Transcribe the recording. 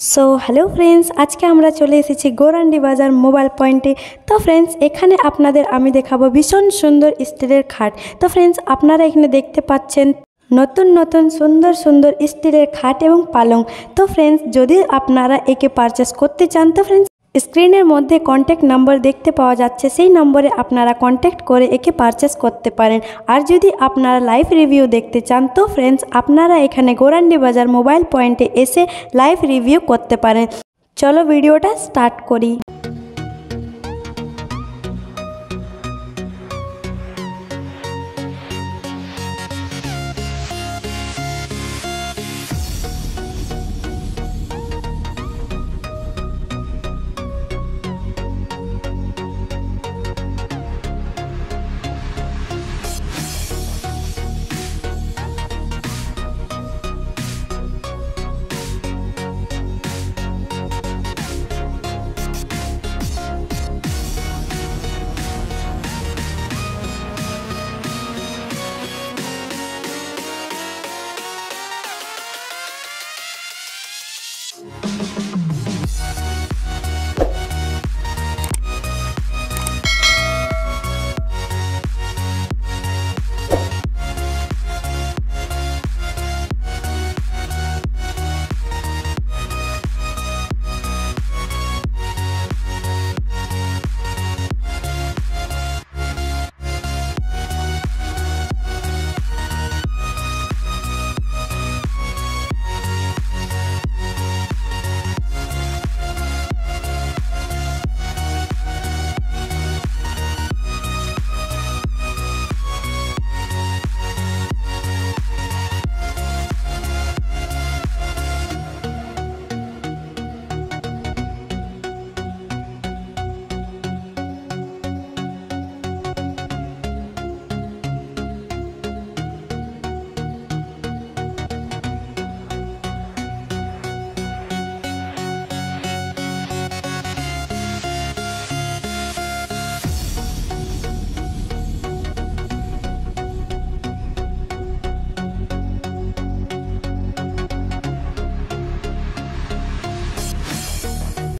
So hello friends আজকে আমরা চলে এসেছি গোরান্ডি বাজার মোবাইল পয়েন্টে তো ফ্রেন্ডস এখানে আপনাদের আমি দেখাবো ভীষণ সুন্দর স্টিলের খাট। তো ফ্রেন্ডস আপনারা এখানে দেখতে পাচ্ছেন নতুন নতুন, সুন্দর সুন্দর স্টিলের খাট এবং পালং। তো ফ্রেন্ডস যদি আপনারা একে পারচেস করতে চান, তো ফ্রেন্ডস স্ক্রিনের মধ্যে কন্ট্যাক্ট নাম্বার দেখতে পাওয়া যাচ্ছে, সেই নম্বরে আপনারা কন্ট্যাক্ট করে একে পারচেস করতে পারেন। আর যদি আপনারা লাইভ রিভিউ দেখতে চান, তো ফ্রেন্ডস আপনারা এখানে গোরান্ডি বাজার মোবাইল পয়েন্টে এসে লাইভ রিভিউ করতে পারেন। চলো ভিডিওটা স্টার্ট করি।